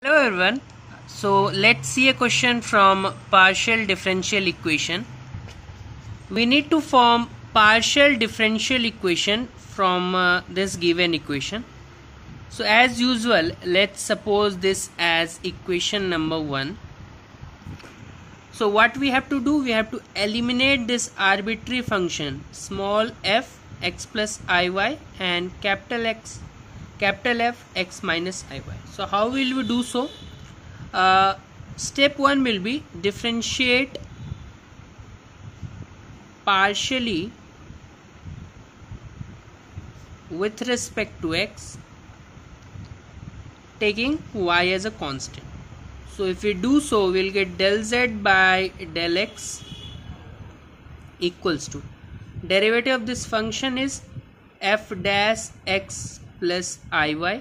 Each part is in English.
Hello everyone. So let's see a question from partial differential equation. We need to form partial differential equation from uh, this given equation. So as usual, let's suppose this as equation number 1. So what we have to do, we have to eliminate this arbitrary function small f x plus iy and capital X capital F x minus iy. So how will we do so? Uh, step 1 will be differentiate partially with respect to x taking y as a constant. So if we do so, we'll get del z by del x equals to derivative of this function is f dash x plus iy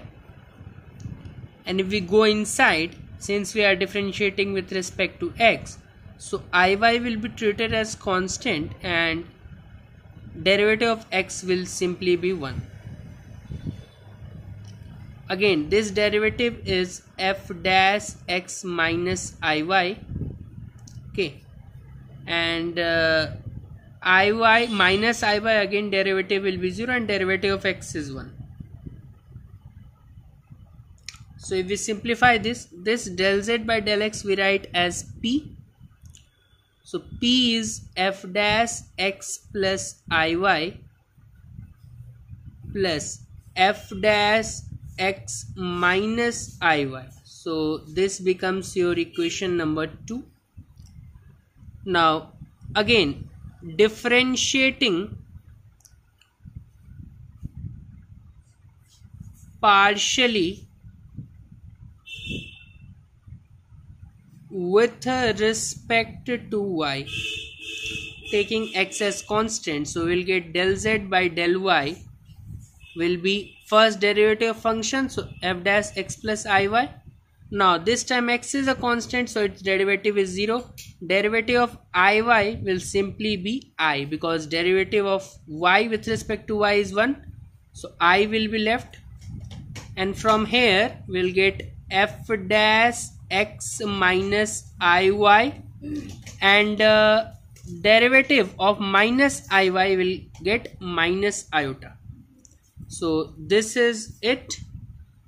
and if we go inside since we are differentiating with respect to x so iy will be treated as constant and derivative of x will simply be 1 again this derivative is f dash x minus iy okay? And uh, iy minus iy again derivative will be 0 and derivative of x is 1 so if we simplify this this del z by del x we write as p. So p is f dash x plus iy plus f dash x minus iy so this becomes your equation number 2 now again differentiating partially with respect to y taking x as constant so we'll get del z by del y will be first derivative function so f dash x plus iy now this time x is a constant so its derivative is 0 derivative of iy will simply be i because derivative of y with respect to y is 1 so i will be left and from here we'll get f dash x minus iy and uh, derivative of minus iy will get minus iota. So this is it.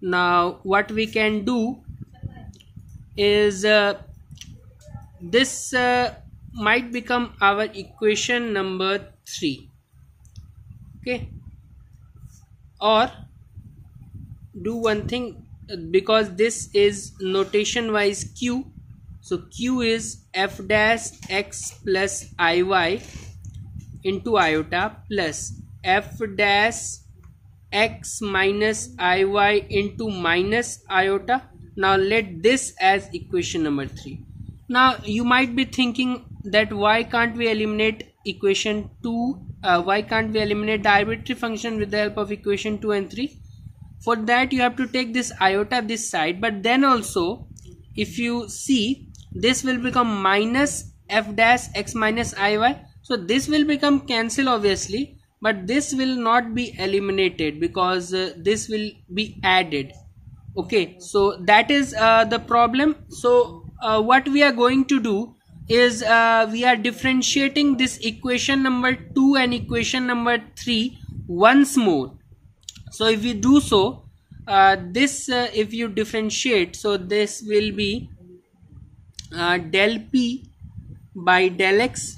Now what we can do is uh, this uh, might become our equation number 3 okay? Or do one thing because this is notation wise q. So q is f dash x plus iy into iota plus f dash x minus iy into minus iota. Now let this as equation number 3 now you might be thinking that why can't we eliminate equation 2 uh, why can't we eliminate the arbitrary function with the help of equation 2 and 3 for that you have to take this iota this side. But then also if you see this will become minus f dash x minus iy so this will become cancel obviously. But this will not be eliminated because uh, this will be added. Okay. So that is uh, the problem. So uh, what we are going to do is uh, we are differentiating this equation number 2 and equation number 3 once more so if we do so uh, this uh, if you differentiate so this will be uh, del p by del x.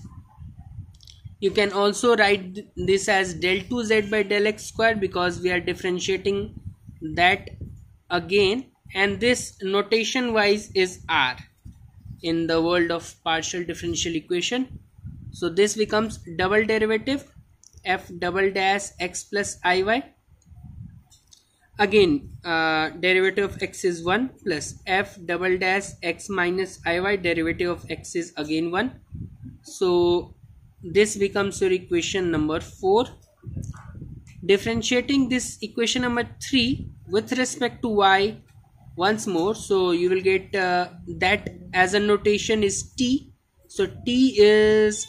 You can also write this as del 2z by del x square because we are differentiating that again. And this notation wise is r in the world of partial differential equation. So this becomes double derivative f double dash x plus iy again uh, derivative of x is 1 plus f double dash x minus iy derivative of x is again 1 so this becomes your equation number 4 differentiating this equation number 3 with respect to y once more. So you will get uh, that as a notation is t. So t is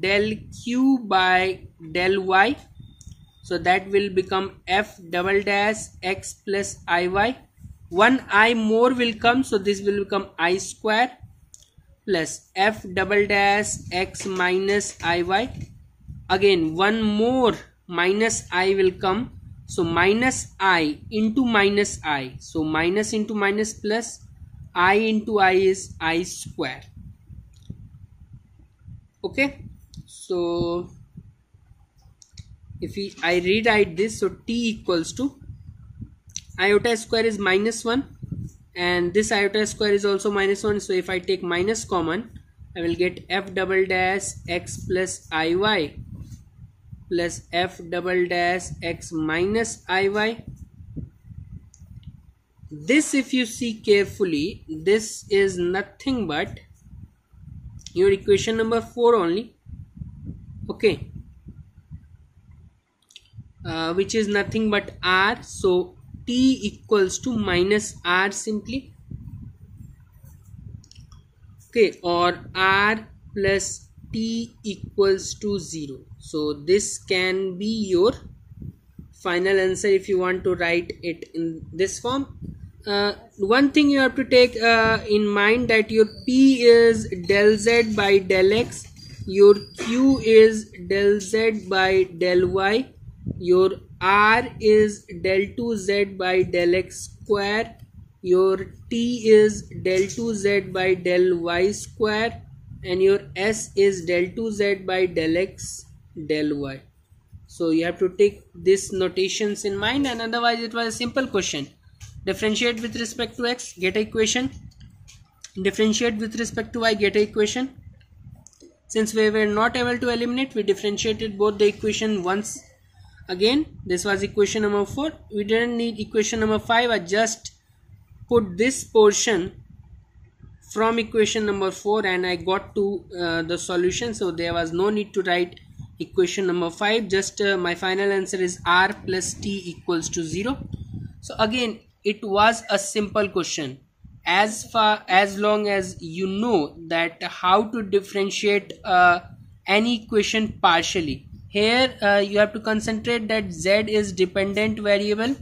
del q by del y so that will become f double dash x plus iy one i more will come. So this will become i square plus f double dash x minus iy again one more minus i will come. So minus i into minus i. So minus into minus plus i into i is i square. Okay? So if we I rewrite this so t equals to iota square is minus 1 and this iota square is also minus 1 so if I take minus common I will get f double dash x plus iy plus f double dash x minus iy this if you see carefully this is nothing but your equation number 4 only. Okay uh, which is nothing but r. So t equals to minus r simply. Okay or r plus t equals to 0 so this can be your final answer if you want to write it in this form. Uh, one thing you have to take uh, in mind that your p is del z by del x your q is del z by del y your r is del 2z by del x square. Your t is del 2z by del y square. And your s is del 2z by del x del y. So you have to take these notations in mind. And otherwise it was a simple question. Differentiate with respect to x get a equation. Differentiate with respect to y get a equation. Since we were not able to eliminate we differentiated both the equation once again this was equation number 4 we didn't need equation number 5 I just put this portion from equation number 4 and I got to uh, the solution. So there was no need to write equation number 5 just uh, my final answer is r plus t equals to 0 so again it was a simple question. As far as long as you know that how to differentiate uh, any equation partially here uh, you have to concentrate that z is dependent variable.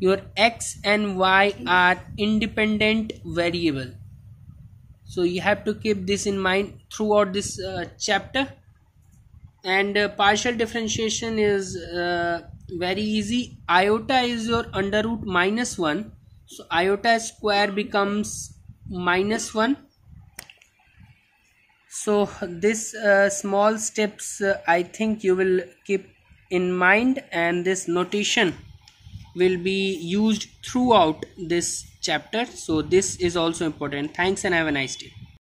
Your x and y are independent variable. So you have to keep this in mind throughout this uh, chapter. And uh, partial differentiation is uh, very easy. Iota is your under root minus 1 so iota square becomes minus 1 so this uh, small steps uh, i think you will keep in mind and this notation will be used throughout this chapter. So this is also important. Thanks and have a nice day